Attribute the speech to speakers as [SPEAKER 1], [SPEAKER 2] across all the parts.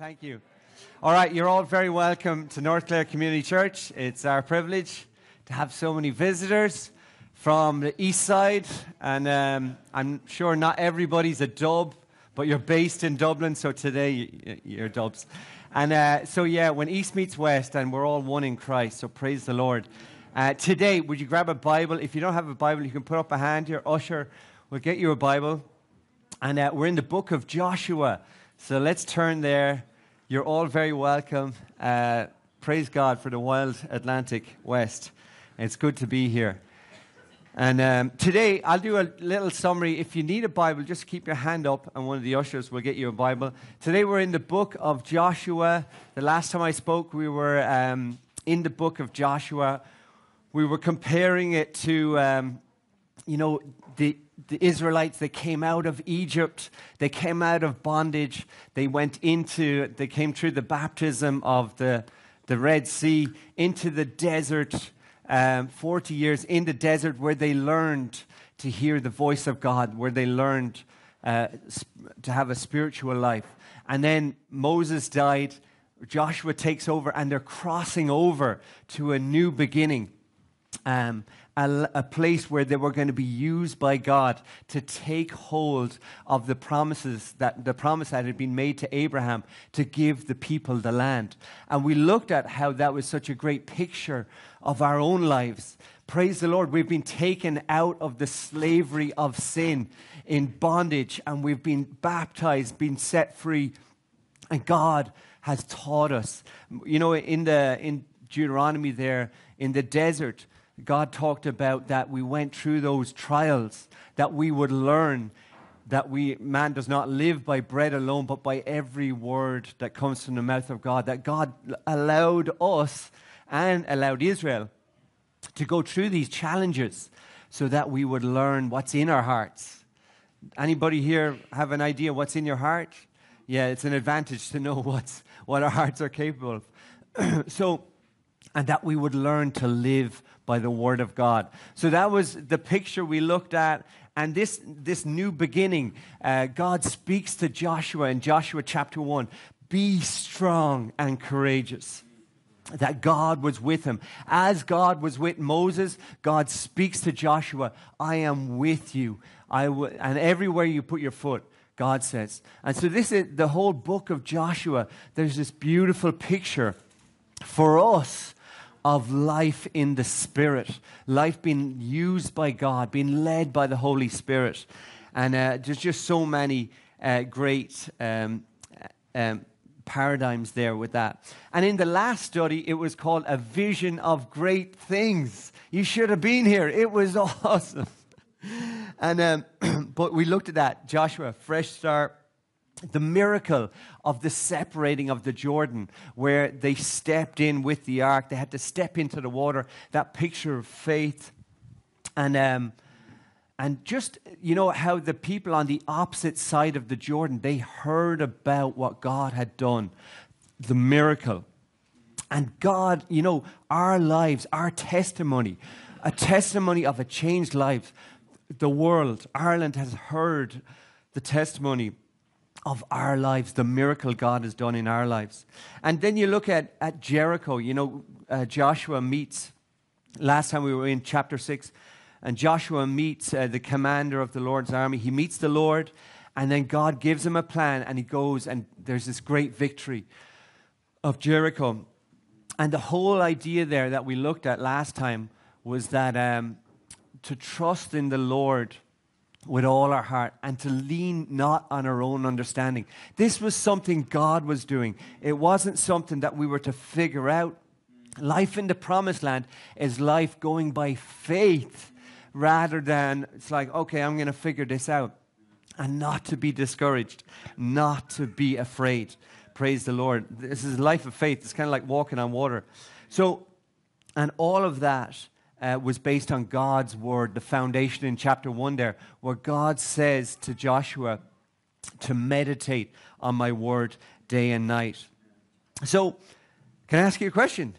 [SPEAKER 1] Thank you. All right, you're all very welcome to North Clare Community Church. It's our privilege to have so many visitors from the east side, and um, I'm sure not everybody's a dub, but you're based in Dublin, so today you're dubs. And uh, so, yeah, when east meets west, and we're all one in Christ, so praise the Lord. Uh, today, would you grab a Bible? If you don't have a Bible, you can put up a hand here. Usher We'll get you a Bible. And uh, we're in the book of Joshua. So let's turn there. You're all very welcome. Uh, praise God for the wild Atlantic West. It's good to be here. And um, today, I'll do a little summary. If you need a Bible, just keep your hand up, and one of the ushers will get you a Bible. Today, we're in the book of Joshua. The last time I spoke, we were um, in the book of Joshua. We were comparing it to, um, you know, the the Israelites, they came out of Egypt, they came out of bondage, they went into, they came through the baptism of the, the Red Sea into the desert, um, 40 years in the desert where they learned to hear the voice of God, where they learned uh, to have a spiritual life. And then Moses died, Joshua takes over, and they're crossing over to a new beginning. Um, a, a, place where they were going to be used by God to take hold of the promises that the promise that had been made to Abraham to give the people the land. And we looked at how that was such a great picture of our own lives. Praise the Lord, we've been taken out of the slavery of sin in bondage and we've been baptized, been set free. And God has taught us. You know, in the in Deuteronomy there, in the desert, God talked about that we went through those trials, that we would learn that we, man does not live by bread alone, but by every word that comes from the mouth of God. That God allowed us and allowed Israel to go through these challenges so that we would learn what's in our hearts. Anybody here have an idea what's in your heart? Yeah, it's an advantage to know what's, what our hearts are capable of. so, and that we would learn to live by the Word of God. So that was the picture we looked at. And this, this new beginning, uh, God speaks to Joshua in Joshua chapter 1 Be strong and courageous that God was with him. As God was with Moses, God speaks to Joshua, I am with you. I w- and everywhere you put your foot, God says. And so this is the whole book of Joshua. There's this beautiful picture for us of life in the Spirit, life being used by God, being led by the Holy Spirit. And uh, there's just so many uh, great um, um, paradigms there with that. And in the last study, it was called A Vision of Great Things. You should have been here, it was awesome. and um, but we looked at that Joshua, fresh start the miracle of the separating of the Jordan, where they stepped in with the ark. They had to step into the water. That picture of faith. And, um, and just, you know, how the people on the opposite side of the Jordan, they heard about what God had done, the miracle. And God, you know, our lives, our testimony, a testimony of a changed life. The world, Ireland has heard the testimony of our lives, the miracle God has done in our lives. And then you look at, at Jericho, you know, uh, Joshua meets, last time we were in chapter 6, and Joshua meets uh, the commander of the Lord's army. He meets the Lord, and then God gives him a plan, and he goes, and there's this great victory of Jericho. And the whole idea there that we looked at last time was that um, to trust in the Lord with all our heart and to lean not on our own understanding. This was something God was doing. It wasn't something that we were to figure out. Life in the promised land is life going by faith rather than it's like, okay, I'm going to figure this out. And not to be discouraged, not to be afraid. Praise the Lord. This is life of faith. It's kind of like walking on water. So, and all of that uh, was based on God's word, the foundation in chapter 1 there, where God says to Joshua to meditate on my word day and night. So, can I ask you a question?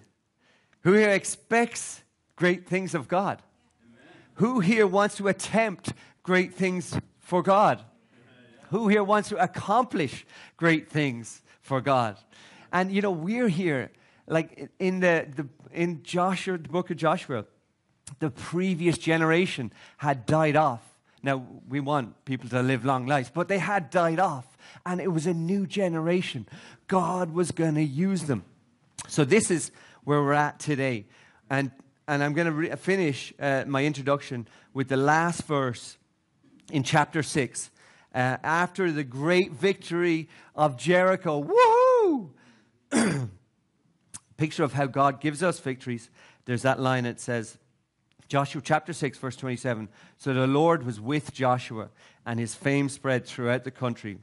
[SPEAKER 1] Who here expects great things of God? Amen. Who here wants to attempt great things for God? Who here wants to accomplish great things for God. And, you know, we're here, like in the, the in Joshua, the book of Joshua, the previous generation had died off. Now, we want people to live long lives, but they had died off, and it was a new generation. God was going to use them. So, this is where we're at today. And, and I'm going to re- finish uh, my introduction with the last verse in chapter 6. Uh, after the great victory of Jericho, woohoo! Picture of how God gives us victories. There's that line that says, Joshua chapter 6, verse 27. So the Lord was with Joshua, and his fame spread throughout the country.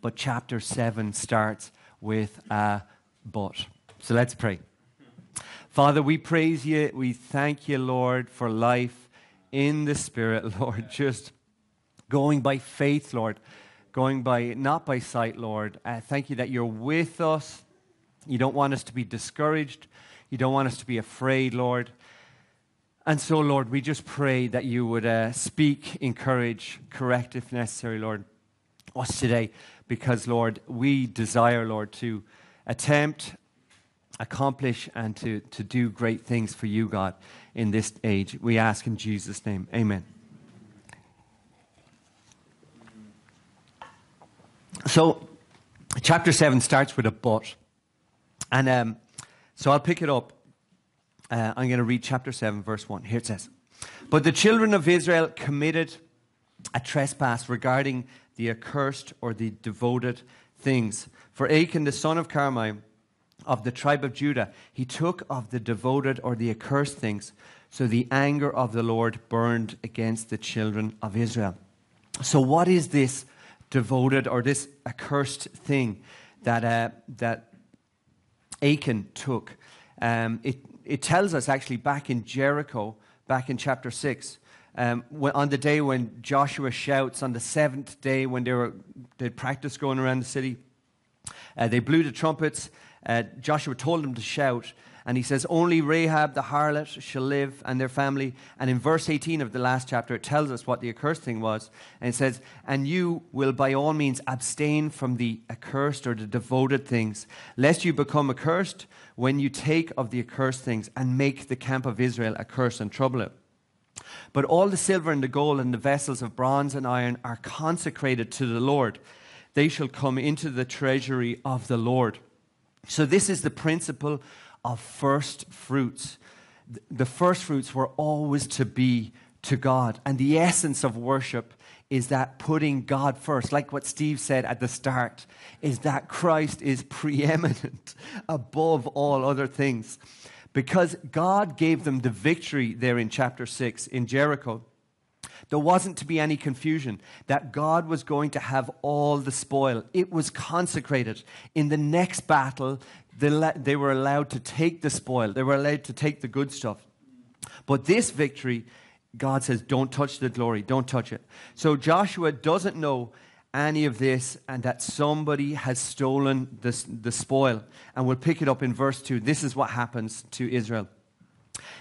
[SPEAKER 1] But chapter 7 starts with a but. So let's pray. Father, we praise you. We thank you, Lord, for life in the Spirit, Lord. Just going by faith, Lord. Going by, not by sight, Lord. I thank you that you're with us. You don't want us to be discouraged. You don't want us to be afraid, Lord. And so, Lord, we just pray that you would uh, speak, encourage, correct if necessary, Lord, us today, because, Lord, we desire, Lord, to attempt, accomplish, and to, to do great things for you, God, in this age. We ask in Jesus' name. Amen. So, chapter 7 starts with a but. And um, so I'll pick it up uh, I'm going to read chapter 7, verse 1. Here it says But the children of Israel committed a trespass regarding the accursed or the devoted things. For Achan, the son of Carmi, of the tribe of Judah, he took of the devoted or the accursed things. So the anger of the Lord burned against the children of Israel. So, what is this devoted or this accursed thing that, uh, that Achan took? Um, it, it tells us actually back in Jericho, back in chapter 6, um, when, on the day when Joshua shouts, on the seventh day when they were they'd practice going around the city, uh, they blew the trumpets. Uh, Joshua told them to shout, and he says, Only Rahab the harlot shall live and their family. And in verse 18 of the last chapter, it tells us what the accursed thing was. And it says, And you will by all means abstain from the accursed or the devoted things, lest you become accursed when you take of the accursed things and make the camp of Israel a curse and trouble it. But all the silver and the gold and the vessels of bronze and iron are consecrated to the Lord. They shall come into the treasury of the Lord. So, this is the principle of first fruits. The first fruits were always to be to God. And the essence of worship is that putting God first, like what Steve said at the start, is that Christ is preeminent above all other things. Because God gave them the victory there in chapter 6 in Jericho. There wasn't to be any confusion that God was going to have all the spoil. It was consecrated. In the next battle, they were allowed to take the spoil, they were allowed to take the good stuff. But this victory, God says, don't touch the glory, don't touch it. So Joshua doesn't know any of this and that somebody has stolen this, the spoil. And we'll pick it up in verse 2. This is what happens to Israel.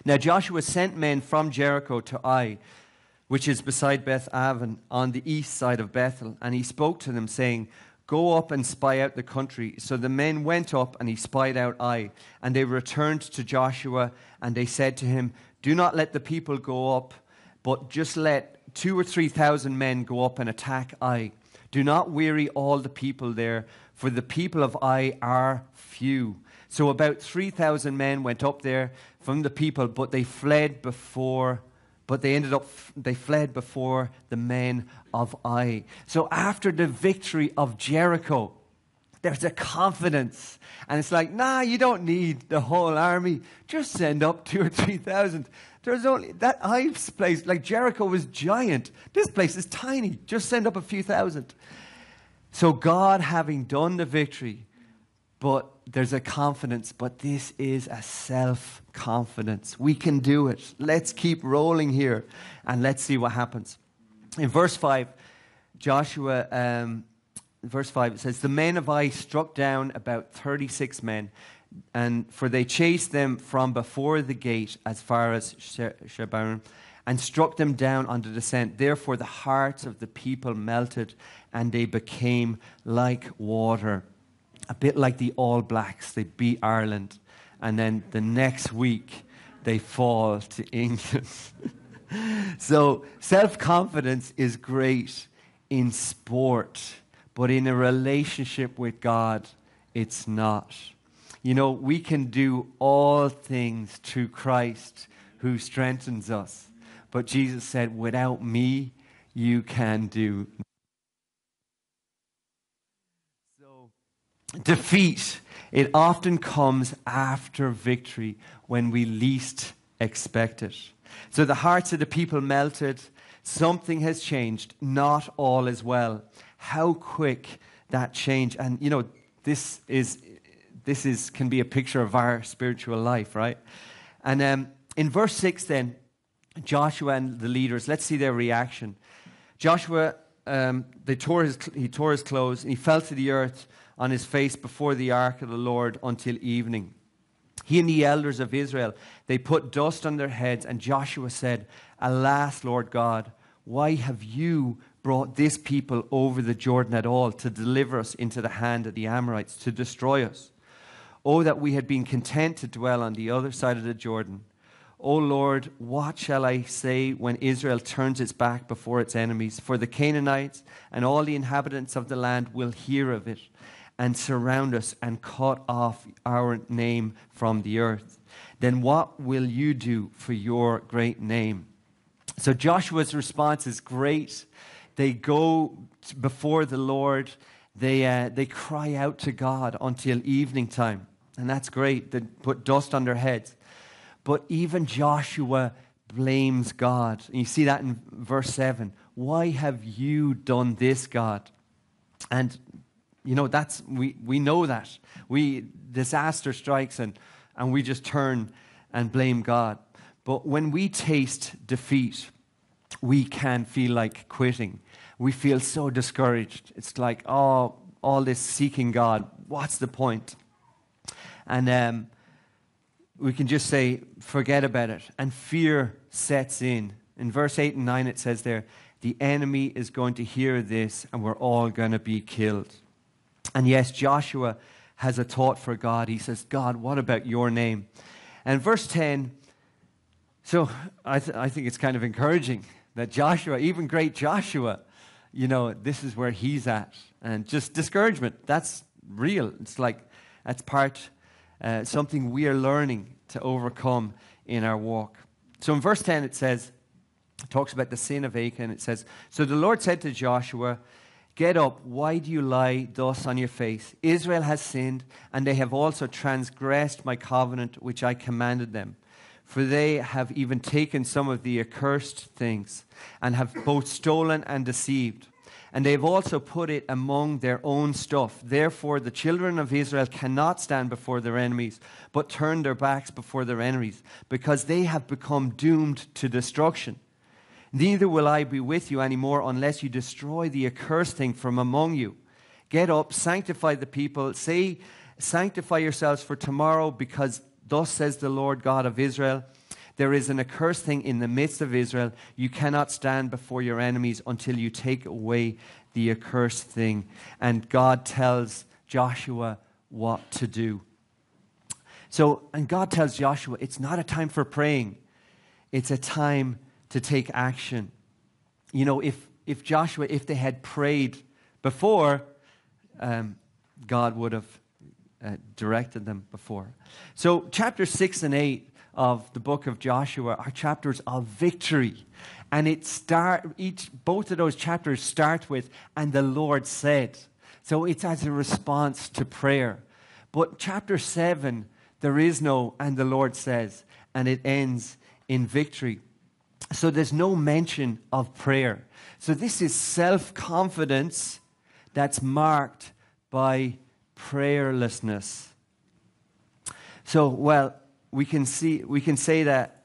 [SPEAKER 1] Now Joshua sent men from Jericho to Ai, which is beside Beth Aven, on the east side of Bethel, and he spoke to them, saying, Go up and spy out the country. So the men went up, and he spied out Ai. And they returned to Joshua, and they said to him, Do not let the people go up, but just let two or three thousand men go up and attack Ai. Do not weary all the people there, for the people of Ai are few. So about 3,000 men went up there from the people, but they fled before but they ended up, they fled before the men of Ai. So after the victory of Jericho, there's a confidence. And it's like, nah, you don't need the whole army. Just send up two or three thousand. There's only that Ai's place, like Jericho was giant. This place is tiny. Just send up a few thousand. So God, having done the victory, but there's a confidence, but this is a self confidence. We can do it. Let's keep rolling here and let's see what happens. In verse 5, Joshua, um, verse 5, it says, The men of Ai struck down about 36 men, and for they chased them from before the gate as far as Shebarim and struck them down on the descent. Therefore, the hearts of the people melted, and they became like water a bit like the All Blacks. They beat Ireland, and then the next week they fall to England. so self confidence is great in sport, but in a relationship with God, it's not. You know, we can do all things through Christ who strengthens us. But Jesus said, without me, you can do. Defeat, it often comes after victory when we least expect it. So the hearts of the people melted. Something has changed. Not all is well. How quick that change. And, you know, this is, this is, can be a picture of our spiritual life, right? And um, in verse 6, then, Joshua and the leaders, let's see their reaction. Joshua, um, they tore his, he tore his clothes and he fell to the earth on his face before the ark of the Lord until evening. He and the elders of Israel, they put dust on their heads, and Joshua said, Alas, Lord God, why have you brought this people over the Jordan at all to deliver us into the hand of the Amorites, to destroy us? Oh, that we had been content to dwell on the other side of the Jordan. O Lord, what shall I say when Israel turns its back before its enemies? For the Canaanites and all the inhabitants of the land will hear of it and surround us and cut off our name from the earth. Then what will you do for your great name? So Joshua's response is great. They go before the Lord, they, uh, they cry out to God until evening time. And that's great. They put dust on their heads. But even Joshua blames God. And you see that in verse 7. Why have you done this, God? And you know, that's we, we know that. We disaster strikes and, and we just turn and blame God. But when we taste defeat, we can feel like quitting. We feel so discouraged. It's like, oh, all this seeking God, what's the point? And um, we can just say, forget about it. And fear sets in. In verse 8 and 9, it says there, the enemy is going to hear this and we're all going to be killed. And yes, Joshua has a thought for God. He says, God, what about your name? And verse 10, so I, th- I think it's kind of encouraging that Joshua, even great Joshua, you know, this is where he's at. And just discouragement, that's real. It's like, that's part uh, something we are learning to overcome in our walk. So in verse 10, it says, it talks about the sin of Achan. It says, So the Lord said to Joshua, Get up, why do you lie thus on your face? Israel has sinned, and they have also transgressed my covenant which I commanded them. For they have even taken some of the accursed things, and have both stolen and deceived and they have also put it among their own stuff. Therefore, the children of Israel cannot stand before their enemies, but turn their backs before their enemies, because they have become doomed to destruction. Neither will I be with you anymore unless you destroy the accursed thing from among you. Get up, sanctify the people, say, Sanctify yourselves for tomorrow, because thus says the Lord God of Israel. There is an accursed thing in the midst of Israel. You cannot stand before your enemies until you take away the accursed thing. And God tells Joshua what to do. So, and God tells Joshua, it's not a time for praying, it's a time to take action. You know, if, if Joshua, if they had prayed before, um, God would have uh, directed them before. So, chapter 6 and 8 of the book of Joshua are chapters of victory. And it start each both of those chapters start with and the Lord said. So it's as a response to prayer. But chapter 7 there is no and the Lord says and it ends in victory. So there's no mention of prayer. So this is self-confidence that's marked by prayerlessness. So, well, we can see we can say that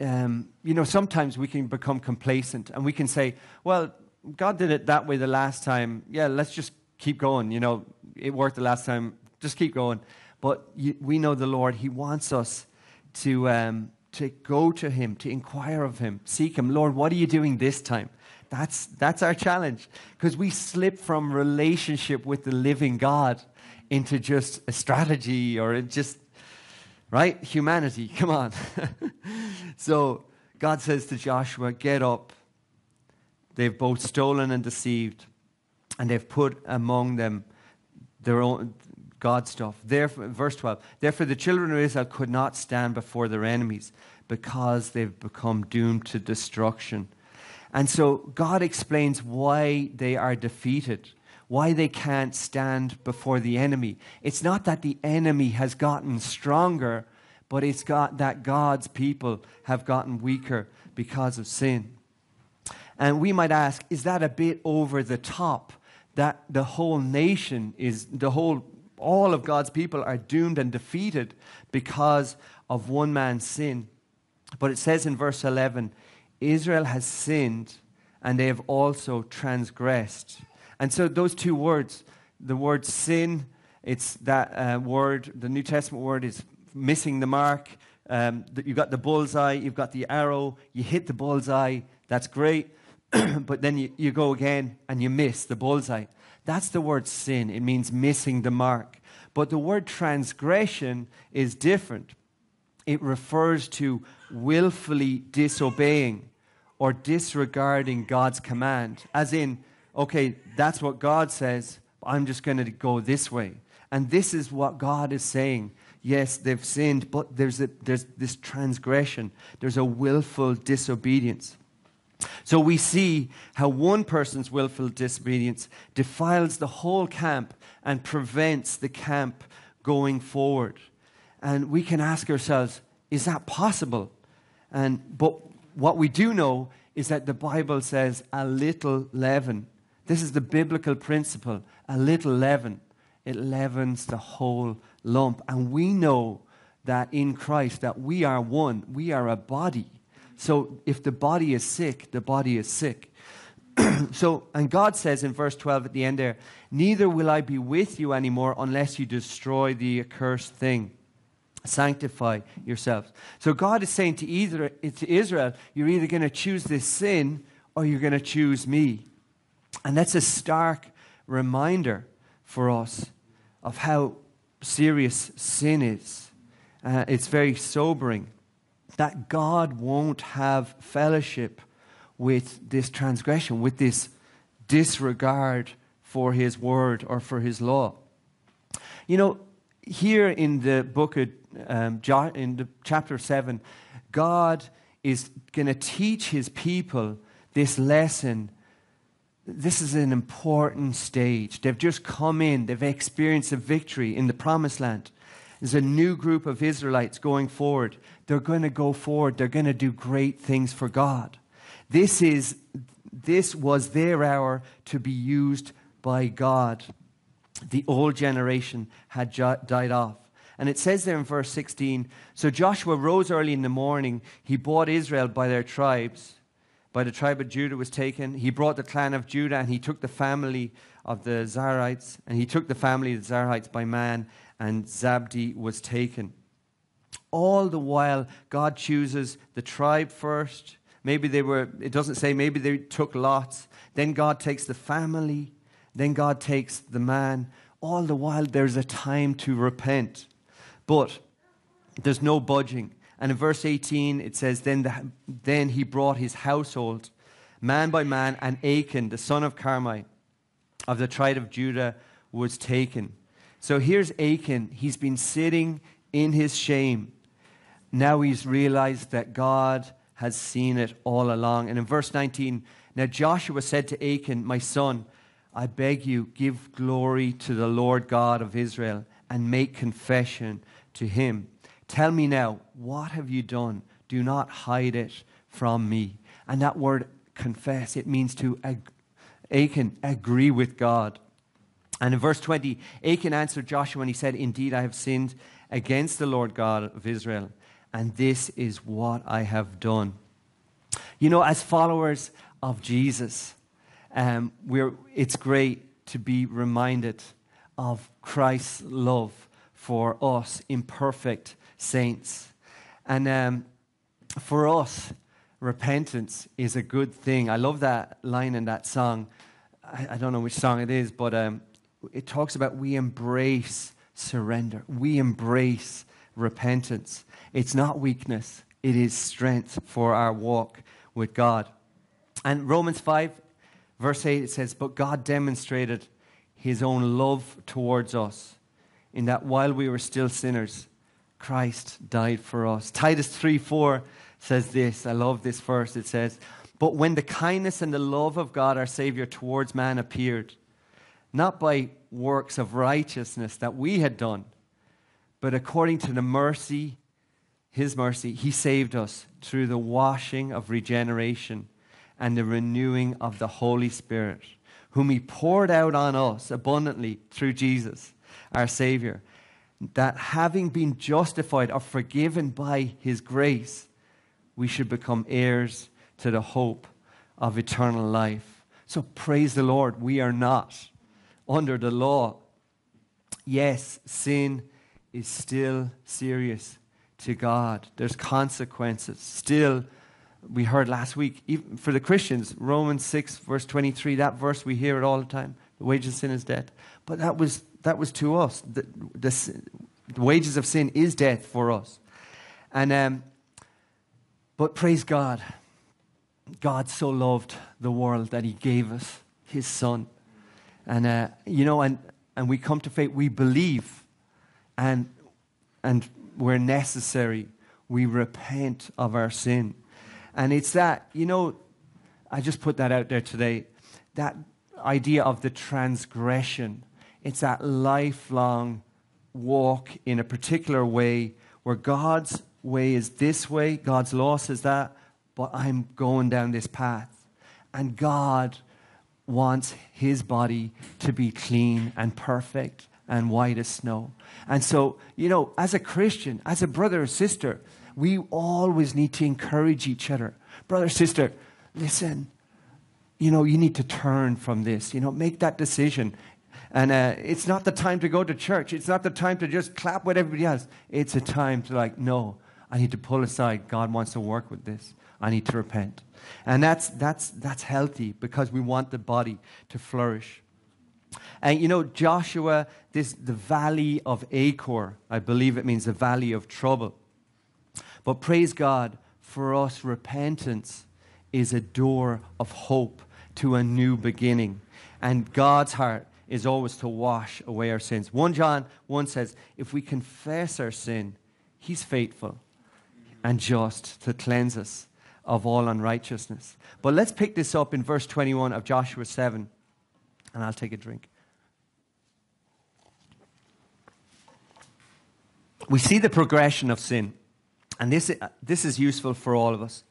[SPEAKER 1] um, you know sometimes we can become complacent and we can say well god did it that way the last time. Yeah let's just keep going. You know it worked the last time. Just keep going. But you, we know the lord. He wants us to um, to go to him to inquire of him seek him lord what are you doing this time that's that's our challenge because we slip from relationship with the living god into just a strategy or just, right? Humanity, come on. so God says to Joshua, Get up. They've both stolen and deceived, and they've put among them their own God stuff. Therefore, verse 12, therefore the children of Israel could not stand before their enemies because they've become doomed to destruction. And so God explains why they are defeated, why they can't stand before the enemy. It's not that the enemy has gotten stronger, but it's got that God's people have gotten weaker because of sin. And we might ask, is that a bit over the top? That the whole nation is, the whole, all of God's people are doomed and defeated because of one man's sin. But it says in verse 11, Israel has sinned and they have also transgressed. And so those two words, the word sin, it's that uh, word, the New Testament word is missing the mark. Um, you've got the bullseye, you've got the arrow, you hit the bullseye, that's great. but then you, you go again and you miss the bullseye. That's the word sin. It means missing the mark. But the word transgression is different. It refers to willfully disobeying or disregarding God's command. As in, okay, that's what God says, I'm just going to go this way. And this is what God is saying. Yes, they've sinned, but there's, a, there's this transgression, there's a willful disobedience. So we see how one person's willful disobedience defiles the whole camp and prevents the camp going forward. And we can ask ourselves, is that possible? And, but what we do know is that the Bible says a little leaven. This is the biblical principle. A little leaven. It leavens the whole lump. And we know that in Christ that we are one. We are a body. So if the body is sick, the body is sick. so, and God says in verse 12 at the end there, Neither will I be with you anymore unless you destroy the accursed thing sanctify yourselves. So God is saying to, either, to Israel, you're either going to choose this sin or you're going to choose me. And that's a stark reminder for us of how serious sin is. Uh, it's very sobering that God won't have fellowship with this transgression, with this disregard for his word or for his law. You know, here in the book of um, in the chapter 7, God is going to teach his people this lesson. This is an important stage. They've just come in, they've experienced a victory in the promised land. There's a new group of Israelites going forward. They're going to go forward, they're going to do great things for God. This, is, this was their hour to be used by God. The old generation had died off. And it says there in verse 16 So Joshua rose early in the morning. He bought Israel by their tribes. By the tribe of Judah was taken. He brought the clan of Judah and he took the family of the Zarhites. And he took the family of the Zarhites by man, and Zabdi was taken. All the while, God chooses the tribe first. Maybe they were, it doesn't say, maybe they took lots. Then God takes the family. Then God takes the man. All the while, there's a time to repent. But there's no budging. And in verse 18, it says, Then, the, then he brought his household, man by man, and Achan, the son of Carmi, of the tribe of Judah, was taken. So here's Achan. He's been sitting in his shame. Now he's realized that God has seen it all along. And in verse 19, now Joshua said to Achan, My son, I beg you, give glory to the Lord God of Israel and make confession to him, Tell me now, what have you done? Do not hide it from me. And that word confess, it means to ag- Achan agree with God. And in verse 20, Achan answered Joshua and he said, Indeed, I have sinned against the Lord God of Israel, and this is what I have done. You know, as followers of Jesus, um, we're, it's great to be reminded of Christ's love for us imperfect saints. And um, for us, repentance is a good thing. I love that line in that song. I, I don't know which song it is, but um, it talks about we embrace surrender, we embrace repentance. It's not weakness, it is strength for our walk with God. And Romans 5, verse 8, it says, But God demonstrated his own love towards us in that while we were still sinners, Christ died for us. Titus 3 4 says this. I love this verse. It says, But when the kindness and the love of God our Savior towards man appeared, not by works of righteousness that we had done, but according to the mercy, his mercy, he saved us through the washing of regeneration and the renewing of the Holy Spirit, whom he poured out on us abundantly through Jesus, our Savior, that having been justified or forgiven by his grace, we should become heirs to the hope of eternal life. So praise the Lord, we are not under the law. Yes, sin is still serious to God. There's consequences. Still, we heard last week, even for the Christians, Romans 6, verse 23, that verse we hear it all the time. The wages of sin is death. But that was, that was to us. The, the, the wages of sin is death for us. And, um, but praise God. God so loved the world that he gave us his son. And, uh, you know, and, and we come to faith, we believe, and, and where necessary, we repent of our sin. And it's that, you know, I just put that out there today, that idea of the transgression. It's that lifelong walk in a particular way where God's way is this way, God's law says that, but I'm going down this path. And God wants his body to be clean and perfect and white as snow. And so, you know, as a Christian, as a brother or sister, we always need to encourage each other. Brother, sister, listen, you know, you need to turn from this. You know, make that decision. And uh, it's not the time to go to church. It's not the time to just clap with everybody else. It's a time to, like, no, I need to pull aside. God wants to work with this. I need to repent. And that's, that's, that's healthy because we want the body to flourish. And you know, Joshua, this the valley of Achor, I believe it means the valley of trouble. But praise God, for us, repentance is a door of hope to a new beginning. And God's heart is always to wash away our sins. 1 John 1 says, if we confess our sin, he's faithful and just to cleanse us of all unrighteousness. But let's pick this up in verse 21 of Joshua 7, and I'll take a drink. We see the progression of sin, and this, uh, this is useful for all of us.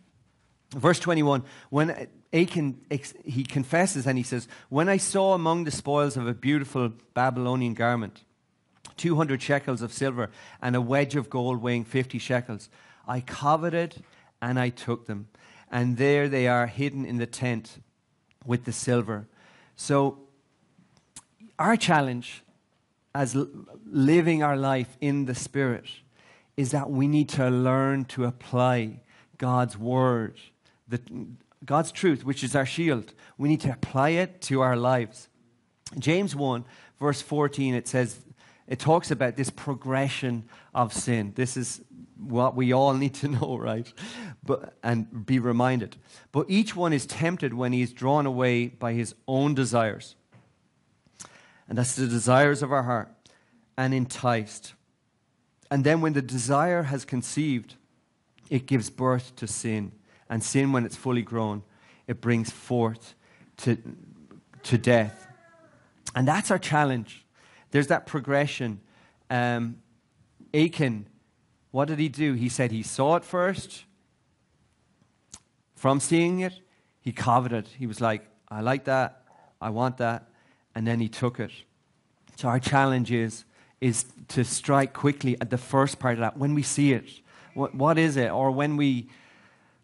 [SPEAKER 1] Verse 21, when Achan, he confesses and he says, When I saw among the spoils of a beautiful Babylonian garment 200 shekels of silver and a wedge of gold weighing 50 shekels, I coveted and I took them. And there they are hidden in the tent with the silver. So, our challenge as living our life in the Spirit is that we need to learn to apply God's word, the, God's truth, which is our shield. We need to apply it to our lives. James 1, verse 14, it says, it talks about this progression of sin. This is what we all need to know, right? But, and be reminded. But each one is tempted when he is drawn away by his own desires. And that's the desires of our heart, and enticed. And then when the desire has conceived, it gives birth to sin. And sin, when it's fully grown, it brings forth to, to death. And that's our challenge. There's that progression. Um, Achan what did he do? He said he saw it first. From seeing it, he coveted. He was like, I like that. I want that. And then he took it. So our challenge is, is to strike quickly at the first part of that. When we see it, what, what is it? Or when we,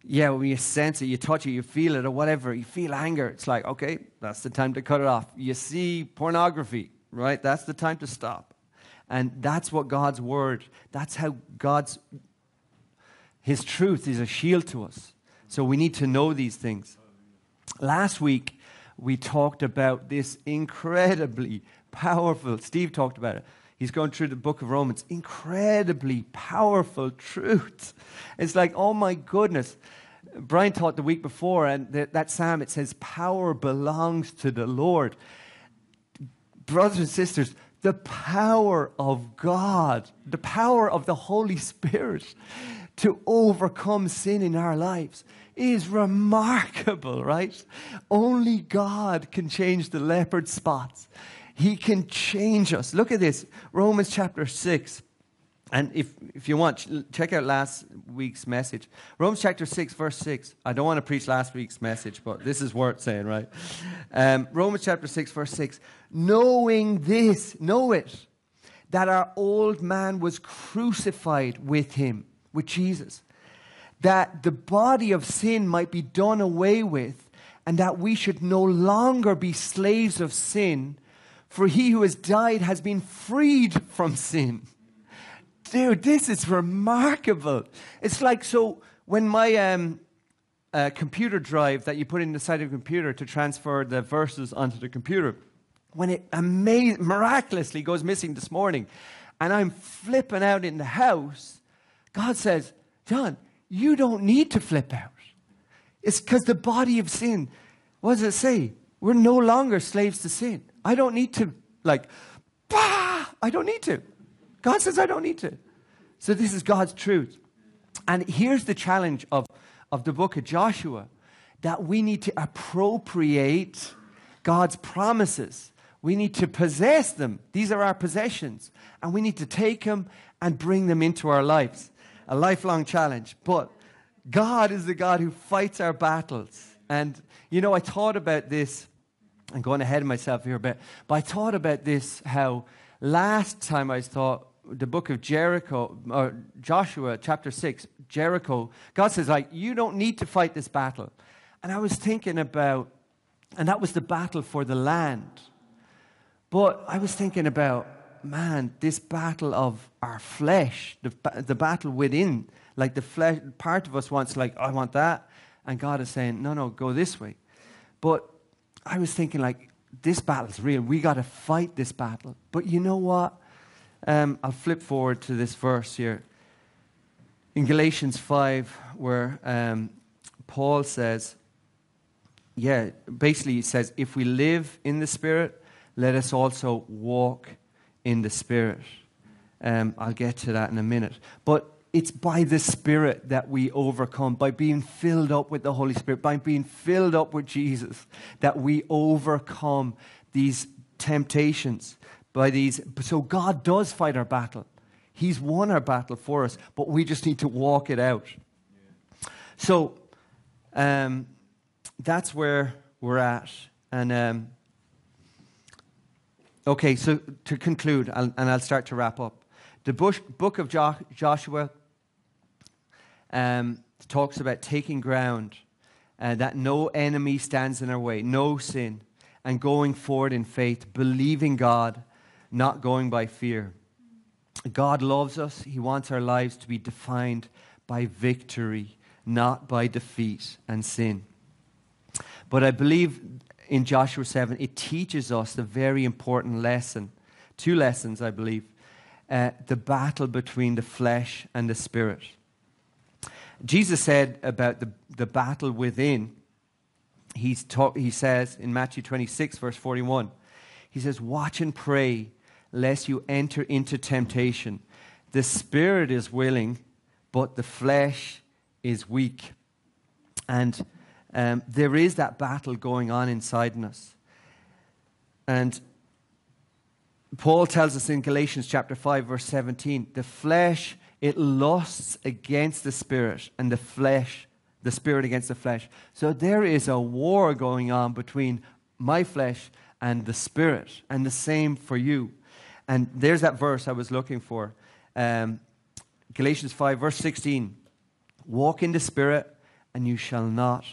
[SPEAKER 1] yeah, when you sense it, you touch it, you feel it, or whatever, you feel anger. It's like, okay, that's the time to cut it off. You see pornography, right? That's the time to stop. And that's what God's word, that's how God's, his truth is a shield to us. So we need to know these things. Last week, we talked about this incredibly powerful. Steve talked about it. He's going through the book of Romans. Incredibly powerful truth. It's like, oh my goodness. Brian taught the week before, and th- that psalm, it says, Power belongs to the Lord. Brothers and sisters, the power of God, the power of the Holy Spirit to overcome sin in our lives is remarkable, right? Only God can change the leopard spots. He can change us. Look at this Romans chapter 6. And if, if you want, check out last week's message. Romans chapter 6, verse 6. I don't want to preach last week's message, but this is worth saying, right? Um, Romans chapter 6, verse 6. Knowing this, know it, that our old man was crucified with him, with Jesus, that the body of sin might be done away with, and that we should no longer be slaves of sin, for he who has died has been freed from sin. Dude, this is remarkable. It's like so when my um, uh, computer drive that you put in the side of the computer to transfer the verses onto the computer, when it ama- miraculously goes missing this morning, and I'm flipping out in the house, God says, John, you don't need to flip out. It's because the body of sin, what does it say? We're no longer slaves to sin. I don't need to, like, bah! I don't need to. God says I don't need to. So this is God's truth. And here's the challenge of, of the book of Joshua that we need to appropriate God's promises. We need to possess them. These are our possessions. And we need to take them and bring them into our lives. A lifelong challenge. But God is the God who fights our battles. And, you know, I thought about this. I'm going ahead of myself here a bit. But I thought about this how last time I thought the book of Jericho, or Joshua chapter 6, Jericho, God says, like, you don't need to fight this battle. And I was thinking about, and that was the battle for the land. But I was thinking about, man, this battle of our flesh, the, the battle within, like the flesh, part of us wants, like, I want that. And God is saying, no, no, go this way. But I was thinking, like, this battle's real. We got to fight this battle. But you know what? Um, I'll flip forward to this verse here. In Galatians 5, where um, Paul says, yeah, basically he says, if we live in the Spirit, let us also walk in the Spirit. Um, I'll get to that in a minute. But it's by the Spirit that we overcome, by being filled up with the Holy Spirit, by being filled up with Jesus, that we overcome these temptations by these. So God does fight our battle. He's won our battle for us, but we just need to walk it out. So um, that's where we're at. And um, okay, so to conclude, I'll, and I'll start to wrap up. The bush, book of jo- Joshua um, talks about taking ground, uh, that no enemy stands in our way, no sin, and going forward in faith, believing God not going by fear. God loves us. He wants our lives to be defined by victory, not by defeat and sin. But I believe in Joshua 7, it teaches us the very important lesson. Two lessons, I believe. Uh, the battle between the flesh and the spirit. Jesus said about the, the battle within, he's talk, he says in Matthew 26, verse 41, he says, Watch and pray lest you enter into temptation. The spirit is willing, but the flesh is weak. And um, there is that battle going on inside us. And Paul tells us in Galatians chapter 5, verse 17 the flesh, it lusts against the spirit, and the flesh, the spirit against the flesh. So there is a war going on between my flesh and the spirit, and the same for you. And there's that verse I was looking for. Um, Galatians 5, verse 16. Walk in the Spirit, and you shall not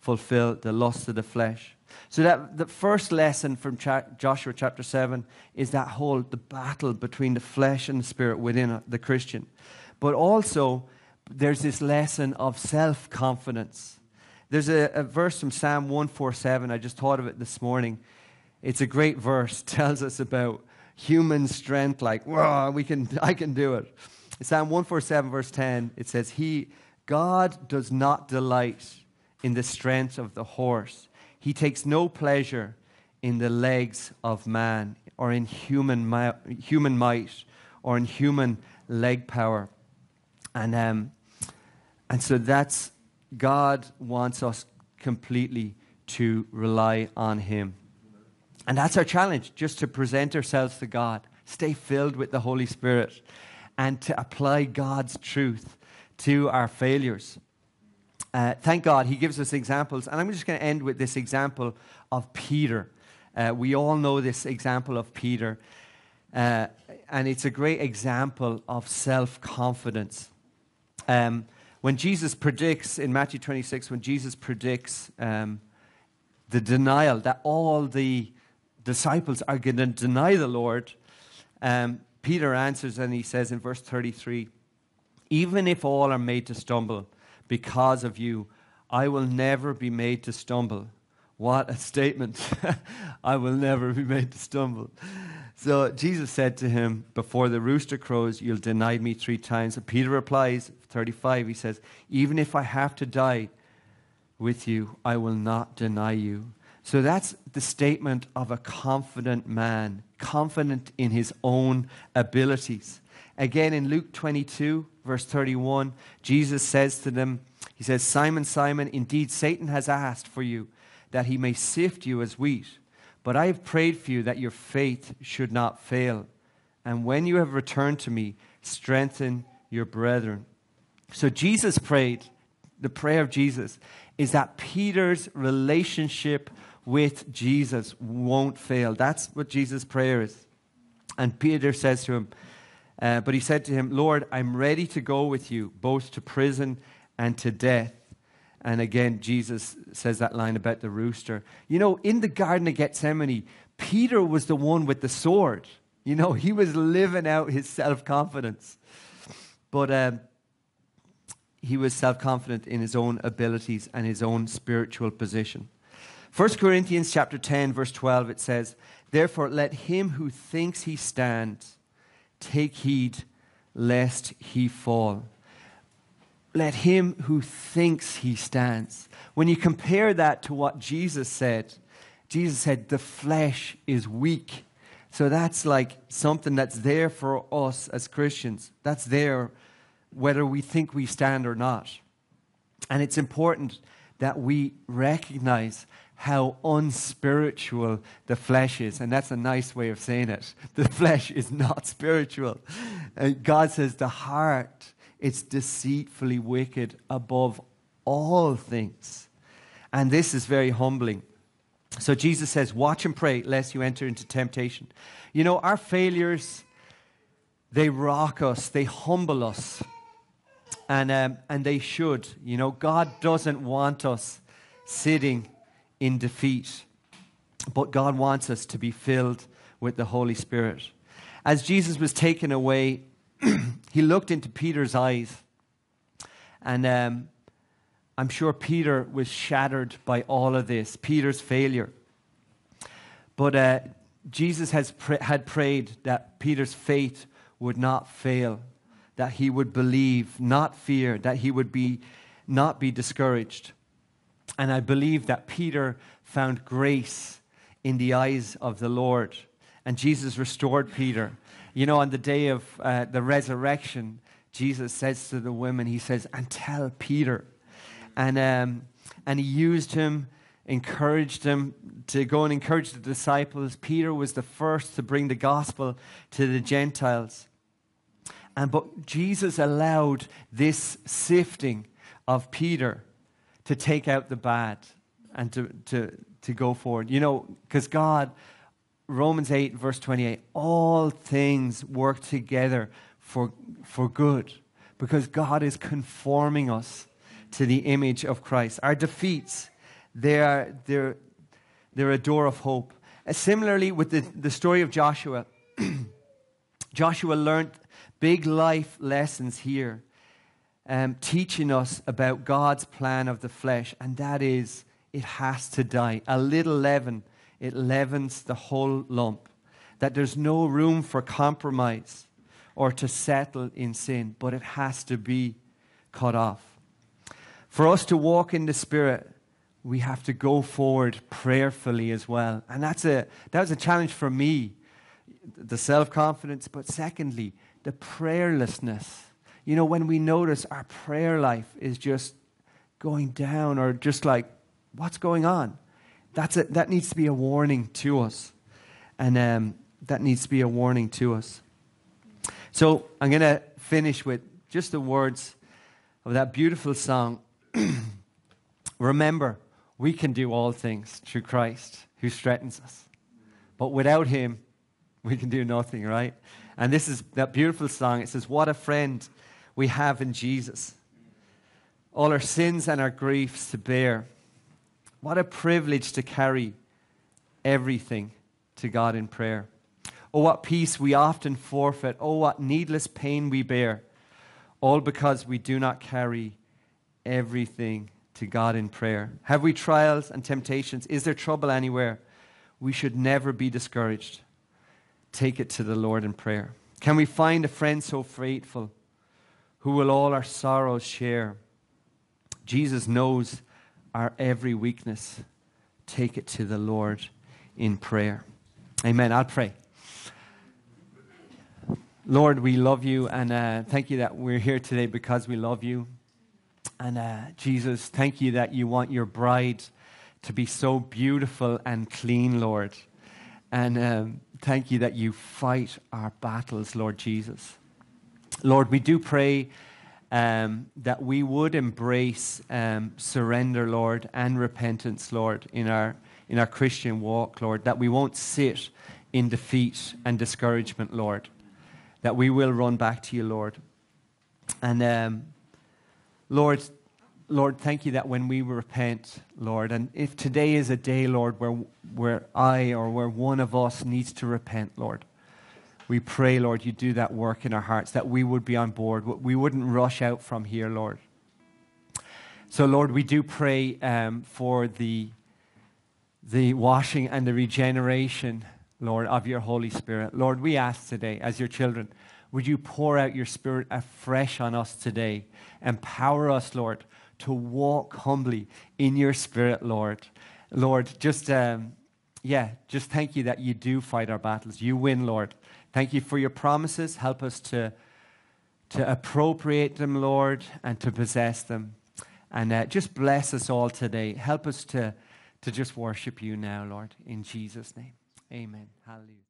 [SPEAKER 1] fulfill the lust of the flesh. So that the first lesson from cha- Joshua chapter 7 is that whole the battle between the flesh and the spirit within a, the Christian. But also there's this lesson of self-confidence. There's a, a verse from Psalm 147, I just thought of it this morning. It's a great verse, tells us about human strength, like, whoa, we can, I can do it. Psalm 147, verse 10, it says, He, God does not delight in the strength of the horse. He takes no pleasure in the legs of man or in human, human might or in human leg power. And, um, and so that's God wants us completely to rely on Him. And that's our challenge, just to present ourselves to God, stay filled with the Holy Spirit, and to apply God's truth to our failures. Uh, thank God he gives us examples. And I'm just going to end with this example of Peter. Uh, we all know this example of Peter. Uh, and it's a great example of self confidence. Um, when Jesus predicts in Matthew 26, when Jesus predicts um, the denial that all the disciples are going to deny the Lord, um, Peter answers and he says in verse 33 Even if all are made to stumble because of you, I will never be made to stumble. What a statement! I will never be made to stumble. So Jesus said to him, Before the rooster crows, you'll deny me three times. And Peter replies, 35, he says, Even if I have to die with you, I will not deny you. So that's the statement of a confident man, confident in his own abilities. Again, in Luke 22, verse 31, Jesus says to them, He says, Simon, Simon, indeed Satan has asked for you that he may sift you as wheat. But I have prayed for you that your faith should not fail. And when you have returned to me, strengthen your brethren. So Jesus prayed, the prayer of Jesus is that Peter's relationship with Jesus won't fail. That's what Jesus' prayer is. And Peter says to him, uh, but he said to him, Lord, I'm ready to go with you, both to prison and to death. And again, Jesus says that line about the rooster. You know, in the Garden of Gethsemane, Peter was the one with the sword. You know, he was living out his self confidence. But um, he was self confident in his own abilities and his own spiritual position. 1 Corinthians chapter 10, verse 12, it says, Therefore, let him who thinks he stands take heed lest he fall let him who thinks he stands. When you compare that to what Jesus said, Jesus said, the flesh is weak. So that's like something that's there for us as Christians. That's there whether we think we stand or not. And it's important that we recognize how unspiritual the flesh is. And that's a nice way of saying it. The flesh is not spiritual. And God says the heart it's deceitfully wicked above all things. And this is very humbling. So Jesus says, Watch and pray lest you enter into temptation. You know, our failures, they rock us, they humble us. And, um, and they should. You know, God doesn't want us sitting in defeat, but God wants us to be filled with the Holy Spirit. As Jesus was taken away he looked into Peter's eyes, and um, I'm sure Peter was shattered by all of this, Peter's failure. But uh, Jesus has pr- had prayed that Peter's faith would not fail, that he would believe, not fear, that he would be, not be discouraged. And I believe that Peter found grace in the eyes of the Lord. And Jesus restored Peter. You know, on the day of uh, the resurrection, Jesus says to the women, He says, and tell Peter. And, um, and he used him, encouraged him to go and encourage the disciples. Peter was the first to bring the gospel to the Gentiles. And but Jesus allowed this sifting of Peter to take out the bad and to, to, to go forward. You know, because God Romans 8, verse 28, all things work together for, for good because God is conforming us to the image of Christ. Our defeats, they are, they're, they're a door of hope. Uh, similarly, with the, the story of Joshua, Joshua learned big life lessons here, um, teaching us about God's plan of the flesh, and that is it has to die. A little leaven it leavens the whole lump. That there's no room for compromise or to settle in sin, but it has to be cut off. For us to walk in the Spirit, we have to go forward prayerfully as well. And that's a, that was a challenge for me the self confidence, but secondly, the prayerlessness. You know, when we notice our prayer life is just going down or just like, what's going on? That's that needs to be a warning to us. And um, that needs to be a warning to us. So I'm going to finish with just the words of that beautiful song. Remember, we can do all things through Christ who strengthens us. But without him, we can do nothing, right? And this is that beautiful song. It says, What a friend we have in Jesus. All our sins and our griefs to bear. What a privilege to carry everything to God in prayer. Oh, what peace we often forfeit. Oh, what needless pain we bear. All because we do not carry everything to God in prayer. Have we trials and temptations? Is there trouble anywhere? We should never be discouraged. Take it to the Lord in prayer. Can we find a friend so faithful who will all our sorrows share? Jesus knows our every weakness. Take it to the Lord in prayer. Amen. I'll pray. Lord, we love you and uh, thank you that we're here today because we love you. And uh, Jesus, thank you that you want your bride to be so beautiful and clean, Lord. And um, thank you that you fight our battles, Lord Jesus. Lord, we do pray um, that we would embrace um, surrender, Lord, and repentance, Lord, in our, in our Christian walk, Lord, that we won't sit in defeat and discouragement, Lord that we will run back to you, Lord. And um, Lord, Lord, thank you that when we repent, Lord, and if today is a day, Lord, where, where I or where one of us needs to repent, Lord, we pray, Lord, you do that work in our hearts, that we would be on board. We wouldn't rush out from here, Lord. So, Lord, we do pray um, for the, the washing and the regeneration Lord, of your Holy Spirit. Lord, we ask today, as your children, would you pour out your Spirit afresh on us today? Empower us, Lord, to walk humbly in your Spirit, Lord. Lord, just, um, yeah, just thank you that you do fight our battles. You win, Lord. Thank you for your promises. Help us to, to appropriate them, Lord, and to possess them. And uh, just bless us all today. Help us to, to just worship you now, Lord, in Jesus' name. Amen. Hallelujah.